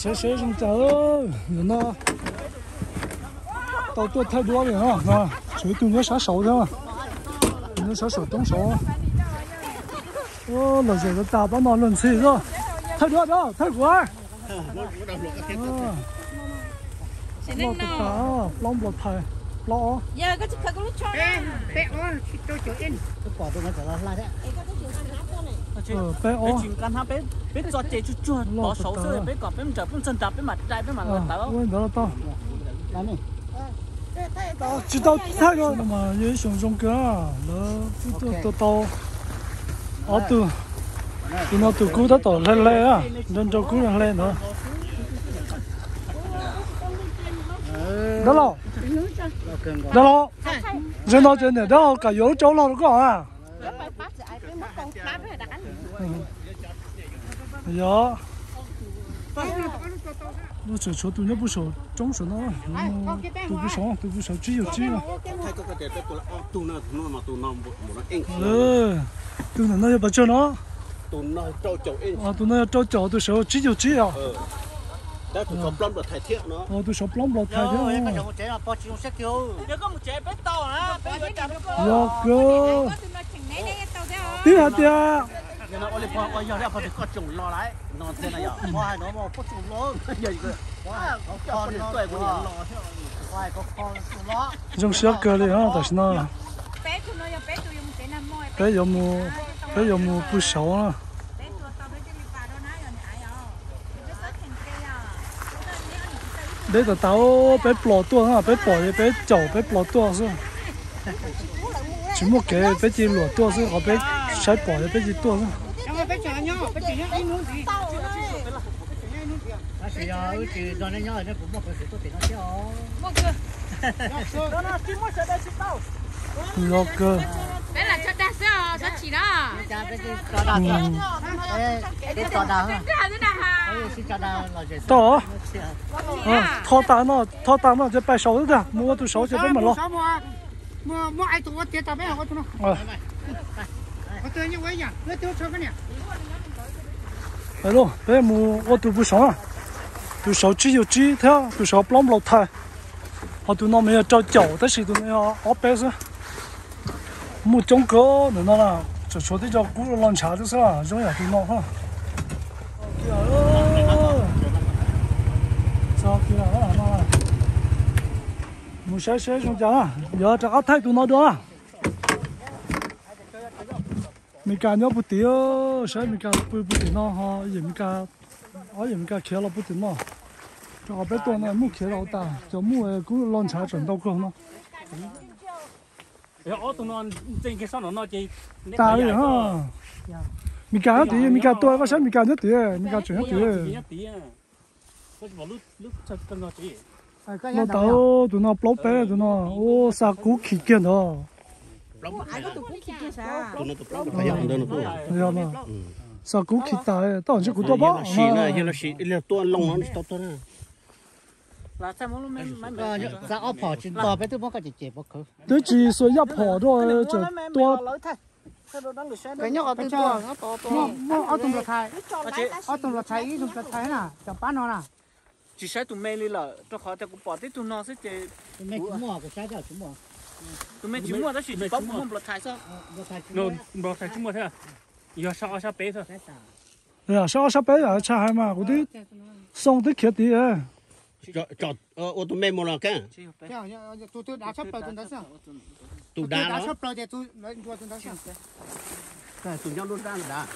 sẽ sẽ trong chợ. Rồi nó. Tàu tôi thay đua rồi ha chỉ tôi nhớ sát sầu thôi. Mà nhớ sát sầu tống sầu ô là giờ nó tao bắt nó lần xì rồi thay đua đó thay tất nó long bọt thay lo. Giờ có chút phải có lúc cho bé bé ơi tôi chịu in. Cái quả tôi nó trở lại đấy. Ờ bé ó chim can ha bé bé cho chế chút chút. Lo bỏ thật sầu ta. sơ bé cọp bé chở bé chân đạp bé mặt trái bé mặt à là tao quên đó là tao. Là này chỉ tao rồi. Mà như sống trong kia nó tôi tôi tao ở từ từ nó từ cũ đó tao lên lên nên cho cũ lên lên nữa. Đó là 得了，人到真的，然后该有找老的干啊。哎呀，我这车都不少，装水了，都不少，都不少，只有只有。太高个点，再过来，堵那堵那嘛，不。要呢？那脚。啊，堵那要找脚的时候，只有只。đó tôi sập lông rồi thay thiệt nó. Ờ tụi sập lông rồi thay thiệt nó bây giờ một chế là bao nhiêu sẽ kêu nó có một chế bé to hả? Bé giờ chạm được rồi cơ. tí hả tí à nên là ôi phò ôi giờ phải có trùng lo lại nó thế này à? Hoa nó mà có trùng lo? Giờ cơ. Hoa có con nó tuổi của nó lo hoa có con nó dùng sữa cơ đi hả tao xin nó? Bé tụi nó giờ bé tụi dùng thế nào mồi bé dùng mua bé dùng mua bút sáu nữa bé tao tao bé bỏ tua ha bé bỏ bé chậu bé bỏ tua chứ chỉ một cái bé chỉ lụa tua chứ họ bé sai bỏ bé chỉ tua chứ em ơi bé chờ nhau bé chờ nhau in luôn gì nó chỉ là chỉ cho nó nhỏ nó cũng một cái số tiền nó chứ một người nó nó chỉ muốn sẽ đây chỉ tao lo cơ bé là cho ta sao sao chỉ đó cha bé đi cho đào ê đi cho đào cái nào thế nào hả ê xin cho đào 啊，掏大脑，掏大脑就摆手子的，摸住手就这么了。摸摸爱多跌大白，我怎么？啊，我等你我一样，我丢车给你。哎喽，别摸，我都不上啊，都手指有指头，都手不啷不啷抬，我都那没有找脚的谁都没有，我白是，没中国能那啦，这说的叫古龙茶就是啊，肉也都孬哈。对啊。Một xe xe trong chả giờ chắc áo thay tụi nó được mình cả nhau bút tiêu sẽ mình cả bút bút tiêu nó ha giờ mình cả ở giờ mình cả kia là bút tiêu nó. Cho bé tuổi này mua kia là ta. Cho mua cũng lon trà chuẩn đâu cơ nó. Ở tụi nó trên cái sao nó nó chỉ ta đi ha mình cả thì mình cả tuổi có sẽ mình cả nhất thì mình cả chuyện nhất thì nó nó tao tụi nó bóc bé tụi nó ô sa cú khỉ kia nó tụi sao nó tụi nó mà sa cú khỉ ta tao chỉ cú to bó xì nó nó xì là tu lông nó tao tao nè là sao mà mấy mấy ra ốp họ chỉ to bé tôi muốn cái gì chế bốc khứ đấy chỉ số nhập họ rồi chỉ to cái nhau tôi cho mua mua ở tụi nó thay ở tụi nó thay tụi nó thay nè chẳng bán nó nè chỉ sai tụi mày đi là cho họ cho cũng bỏ tới tụi nó sẽ chế mấy chúng mua cái trái đó chúng mua. Tụi mày chỉ mua đó chỉ bóc mua một thái sao nó bỏ thái chúng mua. thế à? Giờ sao sao bé thôi. À sao sao bé à cha hai mà cái đấy xong tới kia tí à. Cho cho ô tụi mày mua là cái tụi tôi đã sắp rồi tụi nó sao? tụi đã sắp rồi thì tôi lấy cho tụi nó sao? Cái tụi nhau luôn là đá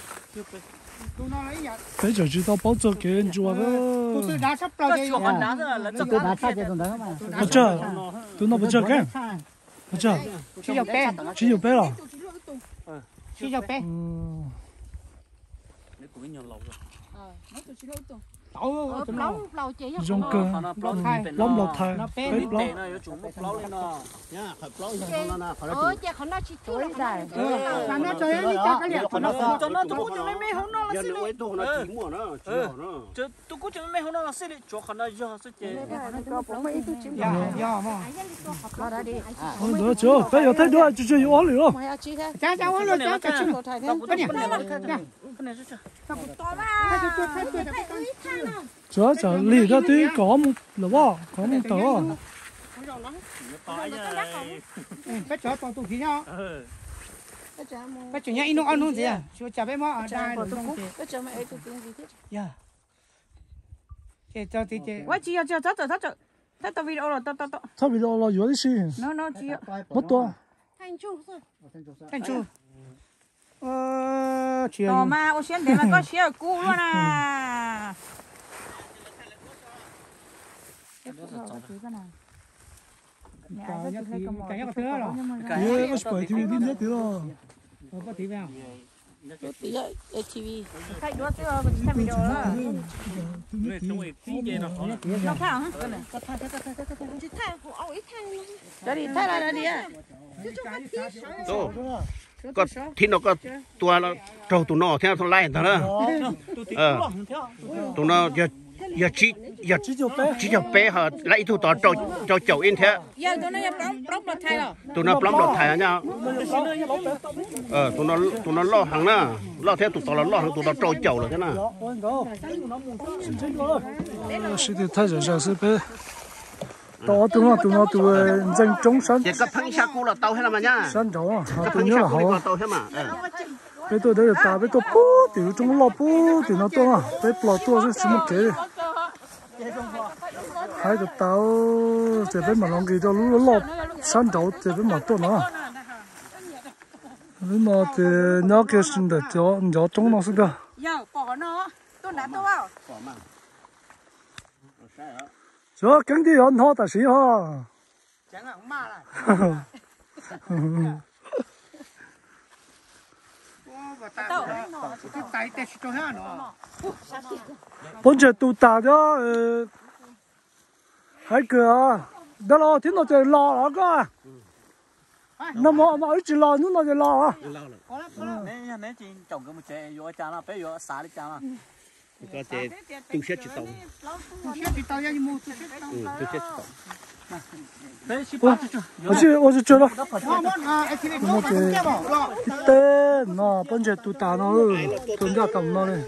bây giờ chỉ tao bảo cho cái anh chùa đó tôi đã sắp rồi đá đó là tôi đã mà bây giờ nó bây giờ cái bây giờ chỉ cho bé chỉ 有 bé rồi chỉ cho bé rồi tụi nó lâu lâu chị dùng cơ lắm lọt thay nó bé nó có chúng một lẩu lên nó nhá phải plum nó nó phải ôi chị không nói chị tuổi dài là nó chơi đi cho cái cho nó cho nó tụi cũng cho mấy mấy hôm nó là giờ xí nó ấy tu nó chỉ mua nó chỉ nó chứ tụi cũng cho mấy hôm nó là xí chỗ khăn nó giờ sẽ chế dạ dạ mà Ôi đỡ chưa bé giờ thấy chỉ chỉ có lửa mày chị thế cha cha quá luôn cha cha chứ lo thay thế tao cũng cái không này biết là này chứ to mà chúa chả lì ra tí có một là bao có một tờ phải cái chó to tụ khí nhau ừ cái chuyện nhà inu ăn luôn gì à chưa chả biết mà ở đây Bỏ tung cái chỗ mẹ ấy tụi tiếng gì thế? Dạ. Chị cho chị chị quá chị cho cho cho cho cho cho tao video rồi tao tao tao. Sao bây giờ là yếu đi xí nó nó chị mất to thanh chu anh chú ờ chị to mà ô xuyên để mà có xuyên cũ luôn à cái nhóc thứ rồi ye có phải thì đi nhất tí rồi có tí vào. Thay đua chứ rồi, mình xem video đó. người trong ấy tí gì nó khó Nó khác hả? Đó. Đi, thay lại đi à. Tô. Có thì nó có tua nó trâu tụi nó theo thằng lai thằng đó. Ờ. Tụi nó giờ giờ chỉ giờ chỉ cho bé chỉ cho bé họ lấy tụi tao trâu trâu chậu in thế. Giờ tụi nó đóng, đóng là thay rồi. Tụi nó plắm đột thải nhau. Ờ tụi nó tụi nó lo hàng na, lo theo tụi tao là lo hàng tụi nó trâu chậu là thế rồi sự thì thay rồi sao sự bé đó tụi nó tụi nó tụi dân chống sân Chỉ có phăng xa cũ là tao hết là mà nha. sân đó à tụi xa là là họ hết mà. Ờ. tôi đấy là ta bé tôi bố tiểu chúng lo bố tiểu nó to à bé bỏ to chứ chỉ một cái hai cái tàu chỉ bé mà lòng kỳ cho lú lọt sân đầu chỉ bé mà tốt nữa bé mà thì nhớ cái sinh được cho nhớ trong nó sinh được Giờ bỏ nó, tôi đã tôi vào. cho cái gì ăn họ ta sĩ ha chẳng hạn ma là Tao. cái tay tay giờ tụ ta đó hai cửa. Đó lo, thế nó chơi lo đó cơ? Nó mò mà ấy chỉ lo nó nó chơi lo à nãy nãy chị trồng cái một chè vô chả là bé vô xả đi chả là có chè tu xét chỉ tông tu xét chỉ tông nhưng mua tu xét tông tu xét chỉ tông 어제 어제 저러 어제 그때 나 번째 또 단어를 던져 담나네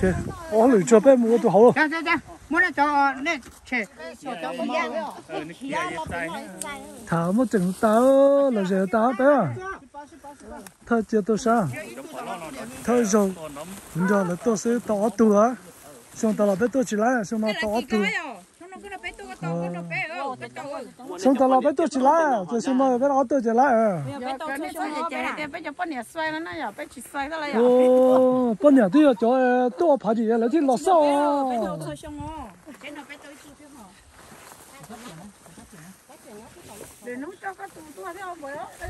걔 어느 저배 먹어도 하워 자자자 muốn là cho nè chè. Thảo một chừng tớ là giờ tớ à? thơ chưa tôi sao? Thơ rồi. Chúng cho là tôi sẽ tỏ tựa. Xong tao là bé tôi chỉ lái xong nó tỏ tựa xong tao lo bé tôi chỉ lá tôi xin mời bé lo tôi chỉ lá bé cho bún nhà xoay nó nãy giờ bé chỉ xoay đó là ô bún nhà tôi cho tôi phải gì là chỉ lọt sao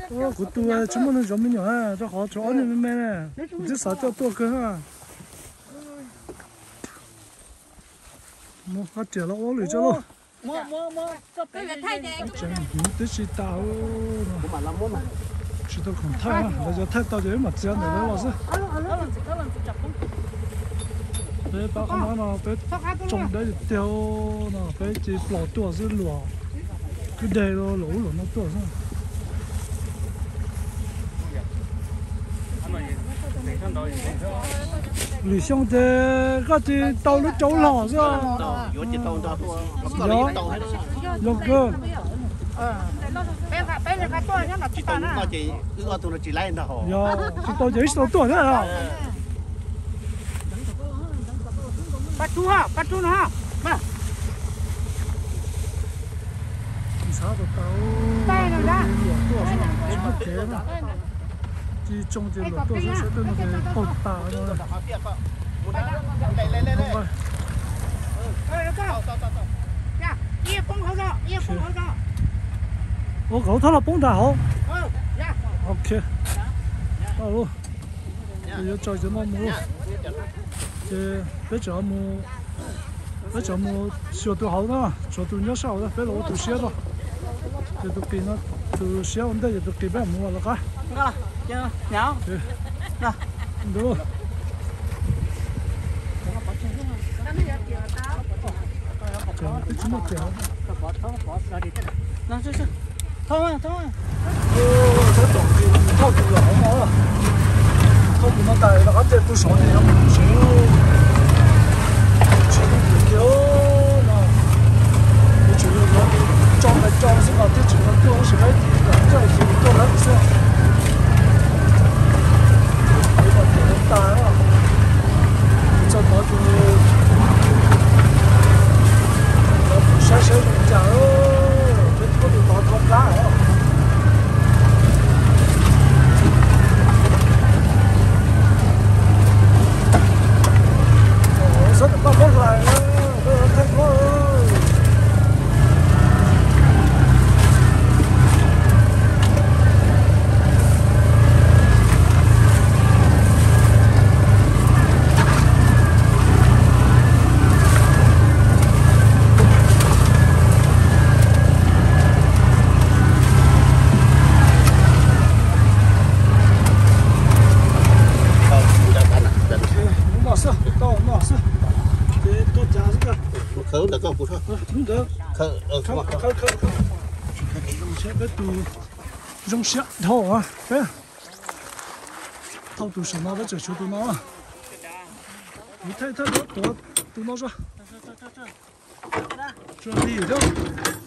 ô cụ tôi chúng mình giống mình nhỏ cho họ cho anh em mẹ nè chỉ sợ cho tôi cơ ha mà phát triển là ô lười cho luôn Dạ. mua mua mua. Cái là thay này chẳng hiểu tới chị tao. Mà làm mua mà chị tao không thay mà bây thay tao thì mà chơi này đó là sao bé bảo không nói nào bé trồng đấy tiêu nào bé chỉ lò tua dưới lò cứ để nó lỗ lỗ nó tua ra. Hãy subscribe cho kênh Ghiền Mì Gõ Để không? bỏ lỡ những video hấp dẫn lì xong thế có thì tàu nó cháu lò ra đó lồng cơ chị tôi nó chỉ ước tôi nó chỉ lấy nó hồ chị tôi chỉ số tuổi nữa rồi bắt chú ha bắt chú nó ha mà sao tàu tay nó ra chỉ trông chỉ lột tôi sẽ tôi một cái cột tàu thôi ô cậu thắt là bông đào không ok. Tao luôn. Giờ chơi chỉ mua. Mua chỉ bây giờ mua bây giờ mua sửa tôi hậu đó. Sửa tôi nhớ sau đó bây giờ tôi sửa đó. Thì tôi kia nó tôi sửa ông đây thì tôi kia bé mua là cái. Nháo. 都。这这怎么讲？ Nào chứ chứ. Thôi mà thôi. 哦，这东西套住了，好毛了。 không bị nó tài nó ăn được tôi sống thì không chịu chịu cả khớ được không cũng thôi đúng được khớ ờ không không không không không dùng xe bé tù dùng xe thâu à bé thâu tù xe nó bé chơi chỗ tù nó你太太多多多那说，这里头。